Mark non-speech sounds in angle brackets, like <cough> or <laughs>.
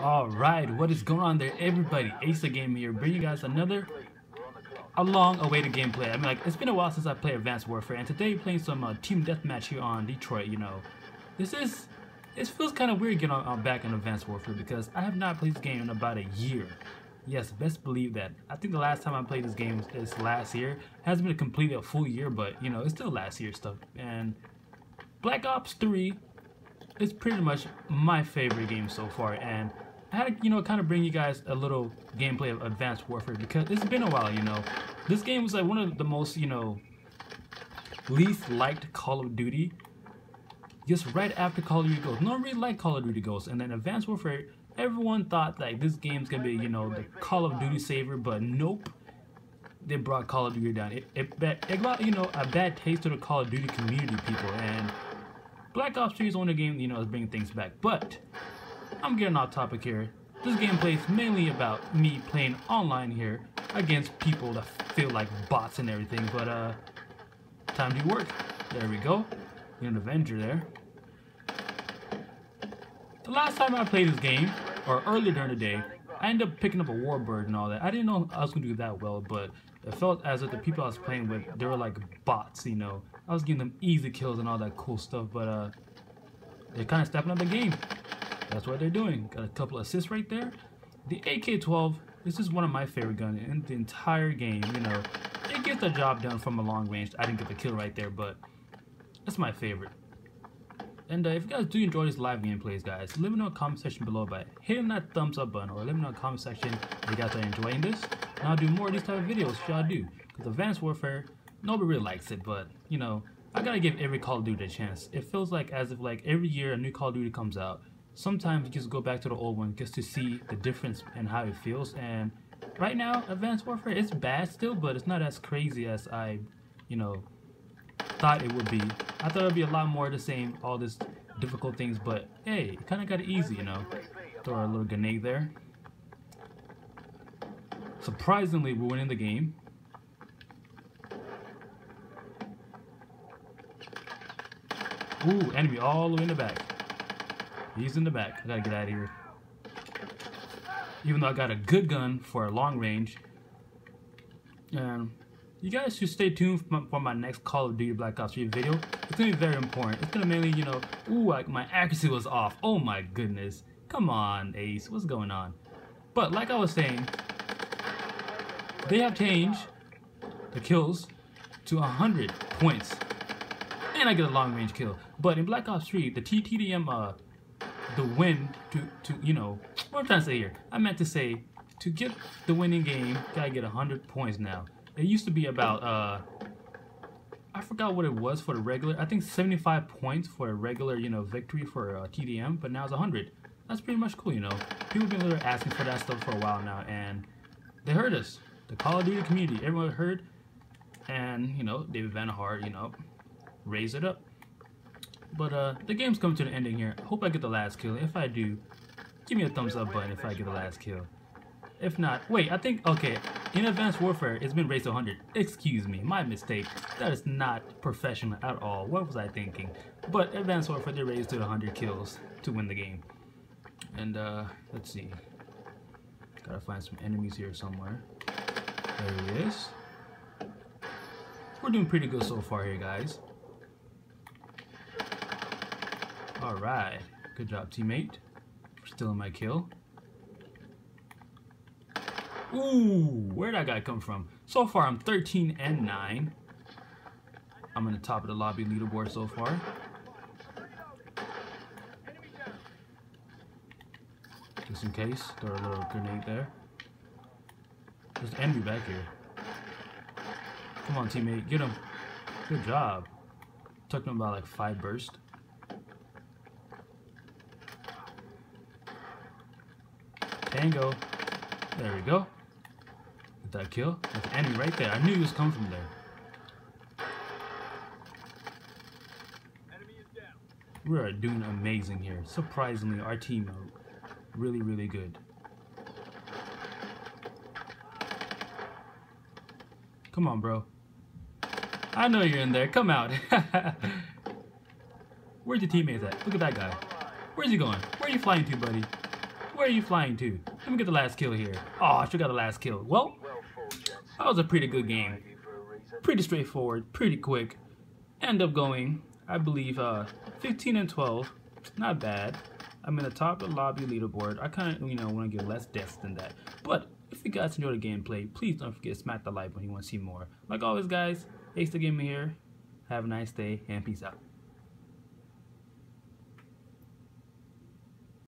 Alright, what is going on there everybody? Ace Game here, bringing you guys another a long awaited gameplay. I mean like, it's been a while since I played Advanced Warfare and today playing some uh, Team Deathmatch here on Detroit, you know. This is, it feels kind of weird getting on, on back in Advanced Warfare because I have not played this game in about a year. Yes, best believe that. I think the last time I played this game is last year. It hasn't been completely a full year, but you know, it's still last year stuff. And Black Ops 3 is pretty much my favorite game so far and I had to, you know, kind of bring you guys a little gameplay of Advanced Warfare because it's been a while, you know. This game was like one of the most, you know, least liked Call of Duty. Just right after Call of Duty Ghosts. No one really liked Call of Duty Ghosts. And then Advanced Warfare, everyone thought like this game's gonna be, you know, the Call of Duty saver, but nope. They brought Call of Duty down. It, it, it you know, a bad taste to the Call of Duty community people. And Black Ops 3 is only game, you know, is bringing things back. But I'm getting off topic here. This gameplay is mainly about me playing online here against people that feel like bots and everything, but uh, time to work. There we go. You're an Avenger there. The last time I played this game, or earlier during the day, I ended up picking up a Warbird and all that. I didn't know I was going to do that well, but it felt as if the people I was playing with, they were like bots, you know. I was giving them easy kills and all that cool stuff, but uh, they're kind of stepping up the game. That's what they're doing. Got a couple assists right there. The AK-12, this is one of my favorite guns in the entire game. You know, it gets the job done from a long range. I didn't get the kill right there, but that's my favorite. And uh, if you guys do enjoy these live gameplays, guys, let me know in the comment section below by hitting that thumbs up button, or let me know in the comment section if you guys are enjoying this. And I'll do more of these type of videos, y'all do. Because Advanced Warfare, nobody really likes it, but, you know, I gotta give every Call of Duty a chance. It feels like as if like every year a new Call of Duty comes out, sometimes you just go back to the old one just to see the difference and how it feels. And right now, Advanced Warfare is bad still, but it's not as crazy as I, you know, thought it would be. I thought it would be a lot more the same, all this difficult things, but hey, it kind of got it easy, you know. Throw a little grenade there. Surprisingly, we're winning the game. Ooh, enemy all the way in the back. He's in the back. I gotta get out of here. Even though I got a good gun for a long range. Um, you guys should stay tuned for my, next Call of Duty Black Ops 3 video. It's gonna be very important. It's gonna mainly, you know, ooh, my accuracy was off. Oh my goodness. Come on, Ace. What's going on? But like I was saying, they have changed the kills to 100 points. And I get a long range kill. But in Black Ops 3, the TTDM uh, the win to, to you know, what I'm trying to say here. I meant to say, to get the winning game, gotta get 100 points now. It used to be about, uh, I forgot what it was for the regular. I think 75 points for a regular, you know, victory for uh, TDM, but now it's 100. That's pretty much cool, you know. People have been asking for that stuff for a while now, and they heard us. The Call of Duty community, everyone heard, and, you know, David Vonderhaar, you know, raised it up. But uh, the game's coming to the ending here. I hope I get the last kill. If I do, give me a thumbs up button if I get the last kill. If not, wait, I think, okay, in Advanced Warfare, it's been raised to 100. Excuse me, my mistake. That is not professional at all. What was I thinking? But Advanced Warfare, they raised to 100 kills to win the game. And, uh, let's see. Gotta find some enemies here somewhere. There he is. We're doing pretty good so far here, guys. Alright. Good job, teammate. Still in my kill. Ooh, where'd that guy come from? So far, I'm 13 and 9. I'm in the top of the lobby leaderboard so far. Just in case, throw a little grenade there. There's an enemy back here. Come on, teammate, get him. Good job. Took him about like five bursts. Tango. There we go. Get that kill. That's the enemy right there. I knew he was coming from there. We are doing amazing here. Surprisingly, our team are really, really good. Come on, bro. I know you're in there. Come out. <laughs> Where's your teammates at? Look at that guy. Where's he going? Where are you flying to, buddy? Where are you flying to? Let me get the last kill here. Oh, I should got the last kill. Well, that was a pretty good game. Pretty straightforward, pretty quick. End up going, I believe, uh, 15 and 12. Not bad. I'm in the top of the lobby leaderboard. I kind of, you know, want to get less deaths than that. But if you guys enjoyed the gameplay, please don't forget to smack the like button if you want to see more. Like always, guys, Ace the Gamer here. Have a nice day and peace out.